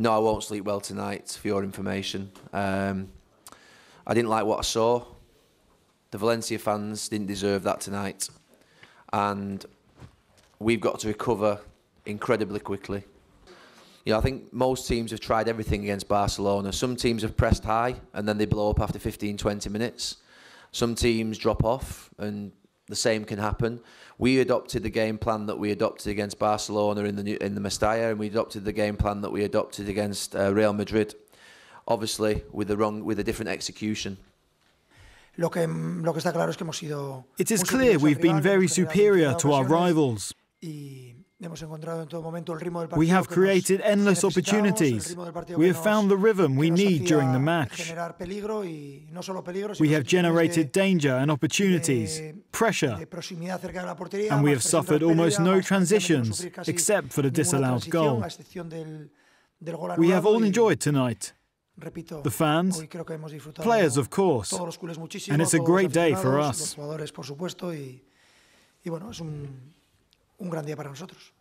No, I won't sleep well tonight, for your information. Um, I didn't like what I saw. The Valencia fans didn't deserve that tonight. And we've got to recover incredibly quickly. You know, I think most teams have tried everything against Barcelona. Some teams have pressed high and then they blow up after 15, 20 minutes. Some teams drop off and the same can happen. We adopted the game plan that we adopted against Barcelona in the in the Mestalla, and we adopted the game plan that we adopted against uh, Real Madrid. Obviously, with the wrong, with a different execution. Lo que, lo que está claro es que hemos sido It is clear we've been very superior to our rivals. Y hemos encontrado en todo momento el ritmo del We have created endless opportunities. ritmo del partido We have found the rhythm we need during the match. generar peligro y no solo peligro, We have generated danger and opportunities, pressure, de proximidad cerca de la portería, and we have suffered almost no más capacidad de no transitions except for the disallowed goal. a excepción del- del gol We have all enjoyed tonight. The fans, hoy creo que hemos disfrutado players, of course, todos los culés muchísimo, and it's a great day for us. Un gran día para nosotros.